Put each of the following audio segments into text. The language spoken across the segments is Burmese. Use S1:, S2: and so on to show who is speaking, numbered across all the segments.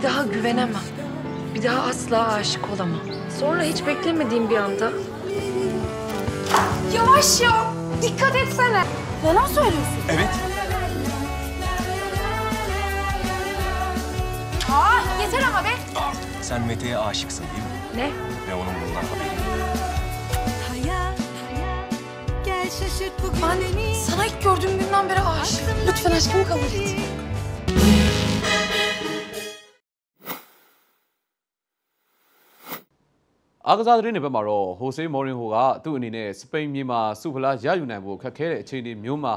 S1: Bir daha güvenemem. Bir daha asla aşık olamam. Sonra hiç beklemediğim bir anda
S2: Yavaş ya. Dikkat etsene. Yalan söylüyorsun.
S3: Evet.
S2: Aa yeter ama be.
S3: Sen Mete'ye aşıksın değil mi?
S1: ne?
S3: Ve onun bundan haberi
S1: Ben sana ilk gördüğüm günden beri aşığım. Lütfen aşkımı kabul et.
S4: ။ အားကစားသတင်းတွေဘက်မှာတော့ဟိုဆေးမော်ရင်ဟိုကသူ့အနေနဲ့စပိန်မြေမှာစုဖလားရယူနိုင်ဖို့ခက်ခဲတဲ့အခြေအနေမျိုးမှာ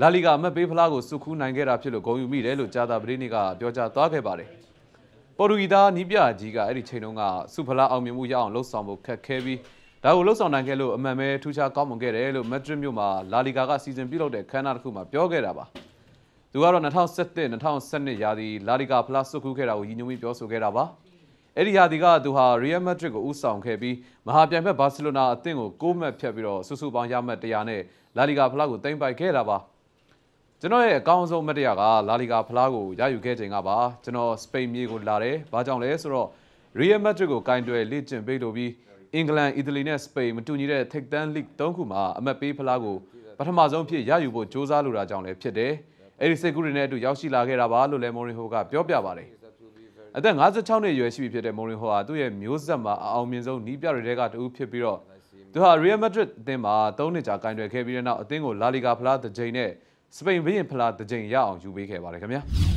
S4: လာလီဂါအမတ်ပေးဖလားကိုစုခူးနိုင်ခဲ့တာဖြစ်လို့ဂုဏ်ယူမိတယ်လို့ဂျာတာပရိနေကပြောကြားသွားခဲ့ပါတယ်။ပေါ်တူဂီသားနီးပြကြီးကအဲ့ဒီချိန်တုန်းကစုဖလားအောင်မြင်မှုရအောင်လှုပ်ဆောင်ဖို့ခက်ခဲပြီးဒါကိုလှုပ်ဆောင်နိုင်ခဲ့လို့အမှန်ပဲထူးခြားကောင်းမွန်ခဲ့တယ်လို့မက်ဒရစ်မြို့မှာလာလီဂါကစီစဉ်ပြုလုပ်တဲ့ခန်းနာတစ်ခုမှာပြောခဲ့တာပါ။သူကတော့2017 2012ရာသီလာလီဂါဖလားစုခူးခဲ့တာကိုရည်ညွှန်းပြီးပြောဆိုခဲ့တာပါ။ အဲ့ဒီရာသီကသူဟာ Real Madrid ကိုဦးဆောင်ခဲ့ပြီးမဟာပြိုင်ဘက်ဘာစီလိုနာအသင်းကို6မှတ်ဖြတ်ပြီးတော့စုစုပေါင်းရမှတ်100နဲ့လာလီဂါဖလားကိုတင်ပိုက်ခဲ့တာပါကျွန်တော်ရဲ့အကောင်းဆုံးမတ်တရားကလာလီဂါဖလားကိုရယူခဲ့ချိန်ကပါကျွန်တော်စပိန်မြေကိုလာတယ်ဘာကြောင့်လဲဆိုတော့ Real Madrid ကိုကင်တွယ်လေ့ကျင့်ပေးလို့ပြီးအင်္ဂလန်အီတလီနဲ့စပိန်မတူညီတဲ့ထိပ်တန်းလိဂ်၃ခုမှာအမတ်ပေးဖလားကိုပထမဆုံးဖြစ်ရယူဖို့ကြိုးစားလိုတာကြောင့်လည်းဖြစ်တယ်အဲ့ဒီစိတ်ကူးတွေနဲ့အတူရောက်ရှိလာခဲ့တာပါလို့လည်းမော်ရင်ဟိုကပြောပြပါတယ် အသက်56နှစ်အရွယ်ရှိပြီဖြစ်တဲ့မိုရင်ဟိုဟာသူ့ရဲ့မျိုးဆက်မှာအအောင်မြင်ဆုံးနီးပြတွေတဲကတူဖြစ်ပြီးတော့သူဟာ Real Madrid အသင်းမှာ၃နှစ်ကြာကင်တွယ်ခဲ့ပြီးတဲ့နောက်အသင်းကိုလာလီဂါဖလားတစ်ကြိမ်နဲ့စပိန်ဘီရင်ဖလားတစ်ကြိမ်ရအောင်ယူပေးခဲ့ပါတယ်ခင်ဗျာ